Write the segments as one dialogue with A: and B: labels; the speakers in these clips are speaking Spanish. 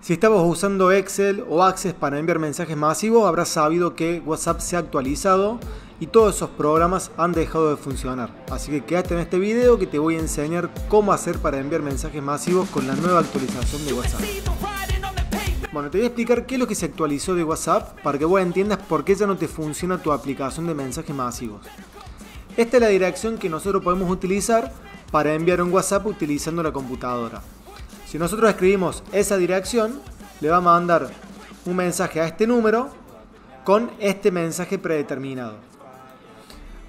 A: Si estabas usando Excel o Access para enviar mensajes masivos, habrás sabido que WhatsApp se ha actualizado y todos esos programas han dejado de funcionar. Así que quédate en este video que te voy a enseñar cómo hacer para enviar mensajes masivos con la nueva actualización de WhatsApp. Bueno, te voy a explicar qué es lo que se actualizó de WhatsApp para que vos entiendas por qué ya no te funciona tu aplicación de mensajes masivos. Esta es la dirección que nosotros podemos utilizar para enviar un WhatsApp utilizando la computadora. Si nosotros escribimos esa dirección, le vamos a mandar un mensaje a este número con este mensaje predeterminado.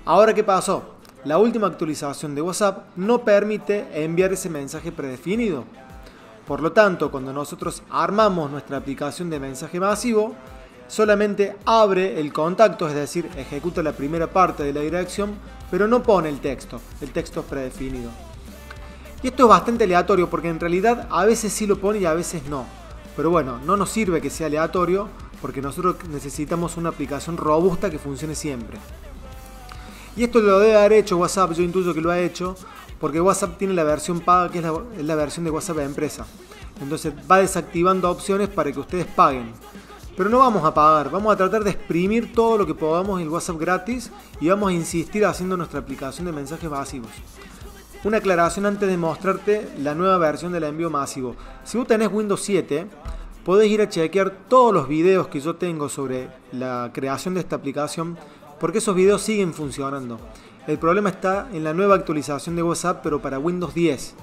A: Ahora, ¿qué pasó? La última actualización de WhatsApp no permite enviar ese mensaje predefinido. Por lo tanto, cuando nosotros armamos nuestra aplicación de mensaje masivo, solamente abre el contacto, es decir, ejecuta la primera parte de la dirección, pero no pone el texto, el texto predefinido. Y esto es bastante aleatorio porque en realidad a veces sí lo pone y a veces no. Pero bueno, no nos sirve que sea aleatorio porque nosotros necesitamos una aplicación robusta que funcione siempre. Y esto lo debe haber hecho WhatsApp, yo intuyo que lo ha hecho, porque WhatsApp tiene la versión paga que es la, versión de WhatsApp de empresa. Entonces va desactivando opciones para que ustedes paguen. Pero no vamos a pagar, vamos a tratar de exprimir todo lo que podamos en WhatsApp gratis y vamos a insistir haciendo nuestra aplicación de mensajes masivos. Una aclaración antes de mostrarte la nueva versión del envío masivo. Si vos tenés Windows 7, podés ir a chequear todos los videos que yo tengo sobre la creación de esta aplicación, porque esos videos siguen funcionando. El problema está en la nueva actualización de WhatsApp, pero para Windows 10.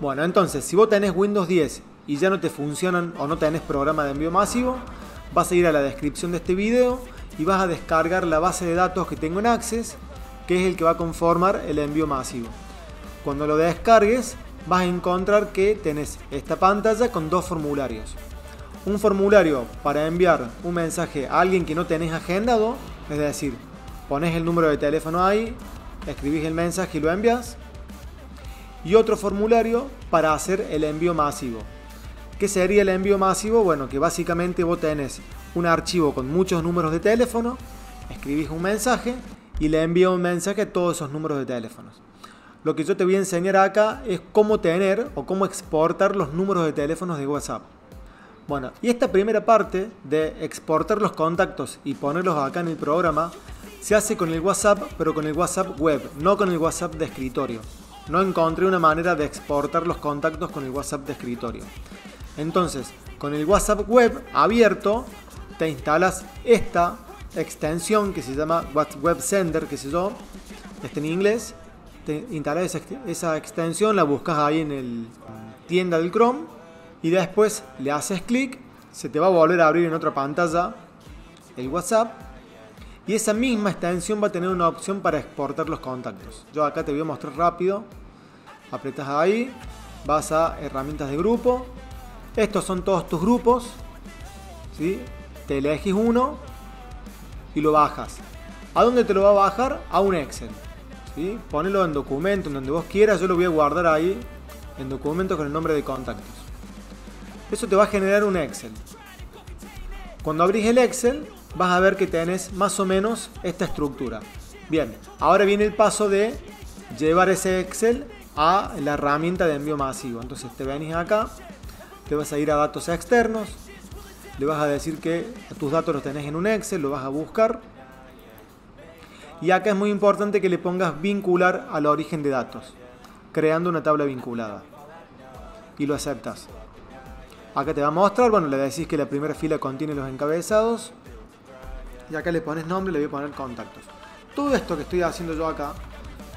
A: Bueno, entonces, si vos tenés Windows 10 y ya no te funcionan o no tenés programa de envío masivo, vas a ir a la descripción de este video y vas a descargar la base de datos que tengo en Access, que es el que va a conformar el envío masivo. Cuando lo descargues, vas a encontrar que tenés esta pantalla con dos formularios. Un formulario para enviar un mensaje a alguien que no tenés agendado, es decir, pones el número de teléfono ahí, escribís el mensaje y lo envías. Y otro formulario para hacer el envío masivo. ¿Qué sería el envío masivo? Bueno, que básicamente vos tenés un archivo con muchos números de teléfono, escribís un mensaje y le envías un mensaje a todos esos números de teléfonos. Lo que yo te voy a enseñar acá es cómo tener o cómo exportar los números de teléfonos de WhatsApp. Bueno, y esta primera parte de exportar los contactos y ponerlos acá en el programa se hace con el WhatsApp, pero con el WhatsApp web, no con el WhatsApp de escritorio. No encontré una manera de exportar los contactos con el WhatsApp de escritorio. Entonces, con el WhatsApp web abierto, te instalas esta extensión que se llama WhatsApp Sender, que se yo, está en inglés, te instalas esa, extensión, la buscas ahí en el tienda del Chrome y después le haces clic, se te va a volver a abrir en otra pantalla el WhatsApp y esa misma extensión va a tener una opción para exportar los contactos. Yo acá te voy a mostrar rápido, apretas ahí, vas a herramientas de grupo, estos son todos tus grupos, ¿sí? te elegís uno y lo bajas. ¿A dónde te lo va a bajar? A un Excel. ¿Sí? Ponelo en documento, en donde vos quieras, yo lo voy a guardar ahí en documento con el nombre de contactos. Eso te va a generar un Excel. Cuando abrís el Excel, vas a ver que tenés más o menos esta estructura. Bien, ahora viene el paso de llevar ese Excel a la herramienta de envío masivo. Entonces te venís acá, te vas a ir a datos externos, le vas a decir que tus datos los tenés en un Excel, lo vas a buscar y acá es muy importante que le pongas vincular al origen de datos, creando una tabla vinculada. Y lo aceptas. Acá te va a mostrar, bueno, le decís que la primera fila contiene los encabezados. Y acá le pones nombre, le voy a poner contactos. Todo esto que estoy haciendo yo acá,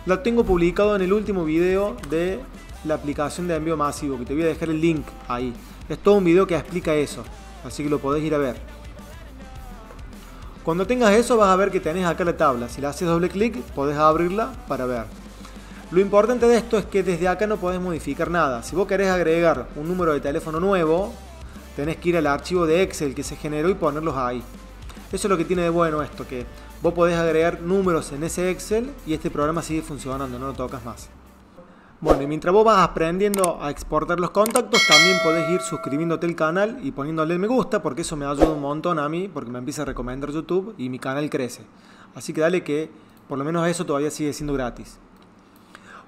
A: lo tengo publicado en el último video de la aplicación de envío masivo, que te voy a dejar el link ahí. Es todo un video que explica eso, así que lo podés ir a ver. Cuando tengas eso vas a ver que tenés acá la tabla. Si le haces doble clic podés abrirla para ver. Lo importante de esto es que desde acá no podés modificar nada. Si vos querés agregar un número de teléfono nuevo, tenés que ir al archivo de Excel que se generó y ponerlos ahí. Eso es lo que tiene de bueno esto, que vos podés agregar números en ese Excel y este programa sigue funcionando, no lo tocas más. Bueno, y mientras vos vas aprendiendo a exportar los contactos, también podés ir suscribiéndote al canal y poniéndole me gusta, porque eso me ayuda un montón a mí, porque me empieza a recomendar YouTube y mi canal crece. Así que dale que por lo menos eso todavía sigue siendo gratis.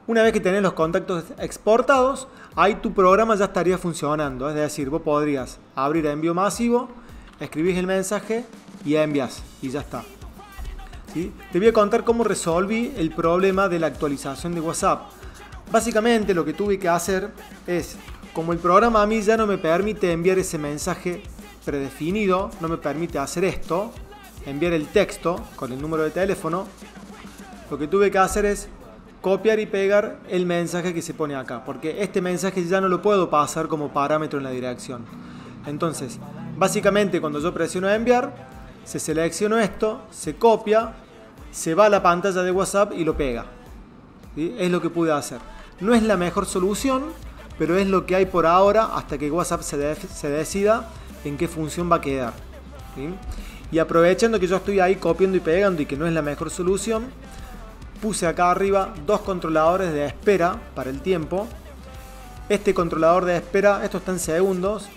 A: Una vez que tenés los contactos exportados, ahí tu programa ya estaría funcionando. Es decir, vos podrías abrir envío masivo, escribís el mensaje y envías y ya está. Te voy a contar cómo resolví el problema de la actualización de WhatsApp. Básicamente lo que tuve que hacer es, como el programa a mí ya no me permite enviar ese mensaje predefinido, no me permite hacer esto, enviar el texto con el número de teléfono, lo que tuve que hacer es copiar y pegar el mensaje que se pone acá, porque este mensaje ya no lo puedo pasar como parámetro en la dirección. Entonces, básicamente cuando yo presiono enviar, se selecciona esto, se copia, se va a la pantalla de WhatsApp y lo pega. Es lo que pude hacer. No es la mejor solución, pero es lo que hay por ahora hasta que WhatsApp se, decida en qué función va a quedar. Y aprovechando que yo estoy ahí copiando y pegando y que no es la mejor solución, puse acá arriba dos controladores de espera para el tiempo. Este controlador de espera, esto está en segundos,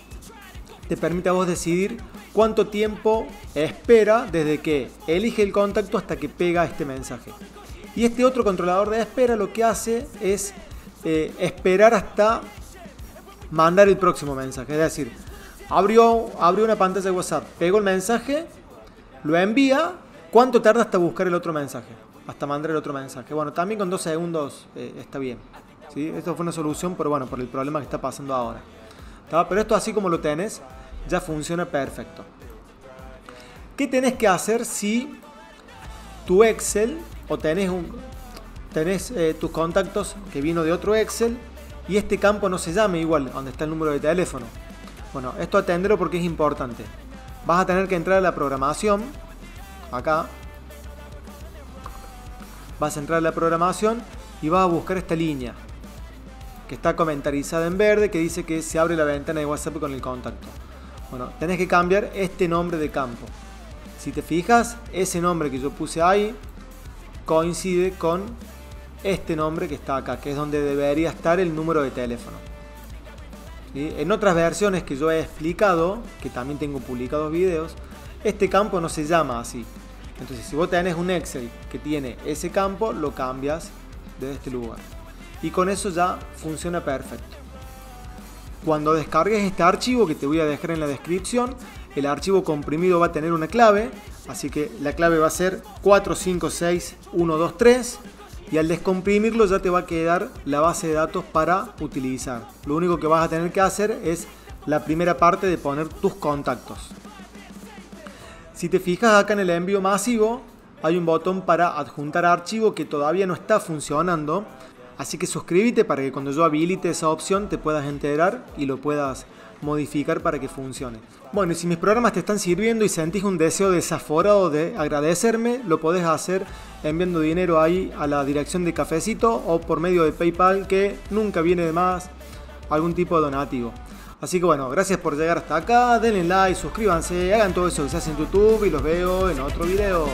A: te permite a vos decidir cuánto tiempo espera desde que elige el contacto hasta que pega este mensaje. Y este otro controlador de espera lo que hace es eh, esperar hasta mandar el próximo mensaje. Es decir, abrió, abrió una pantalla de WhatsApp, pegó el mensaje, lo envía, ¿cuánto tarda hasta buscar el otro mensaje? hasta mandar el otro mensaje. Bueno, también con dos segundos eh, está bien. ¿sí? Esto fue una solución, pero bueno, por el problema que está pasando ahora. Pero esto así como lo tenés, ya funciona perfecto. ¿Qué tenés que hacer si tu Excel o tenés, un, tenés eh, tus contactos que vino de otro Excel y este campo no se llame igual donde está el número de teléfono? Bueno, esto atenderlo porque es importante. Vas a tener que entrar a la programación, acá, vas a entrar a la programación y vas a buscar esta línea que está comentarizada en verde que dice que se abre la ventana de WhatsApp con el contacto. Bueno, tenés que cambiar este nombre de campo. Si te fijas, ese nombre que yo puse ahí coincide con este nombre que está acá, que es donde debería estar el número de teléfono. En otras versiones que yo he explicado, que también tengo publicados videos, este campo no se llama así, entonces, si vos tenés un Excel que tiene ese campo, lo cambias de este lugar. Y con eso ya funciona perfecto. Cuando descargues este archivo que te voy a dejar en la descripción, el archivo comprimido va a tener una clave, así que la clave va a ser 456123 y al descomprimirlo ya te va a quedar la base de datos para utilizar. Lo único que vas a tener que hacer es la primera parte de poner tus contactos. Si te fijas acá en el envío masivo, hay un botón para adjuntar archivo que todavía no está funcionando. Así que suscríbete para que cuando yo habilite esa opción te puedas enterar y lo puedas modificar para que funcione. Bueno, y si mis programas te están sirviendo y sentís un deseo desaforado de agradecerme, lo podés hacer enviando dinero ahí a la dirección de cafecito o por medio de PayPal que nunca viene de más algún tipo de donativo. Así que bueno, gracias por llegar hasta acá, denle like, suscríbanse, hagan todo eso que se hace en YouTube y los veo en otro video.